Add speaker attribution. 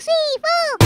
Speaker 1: 睡风。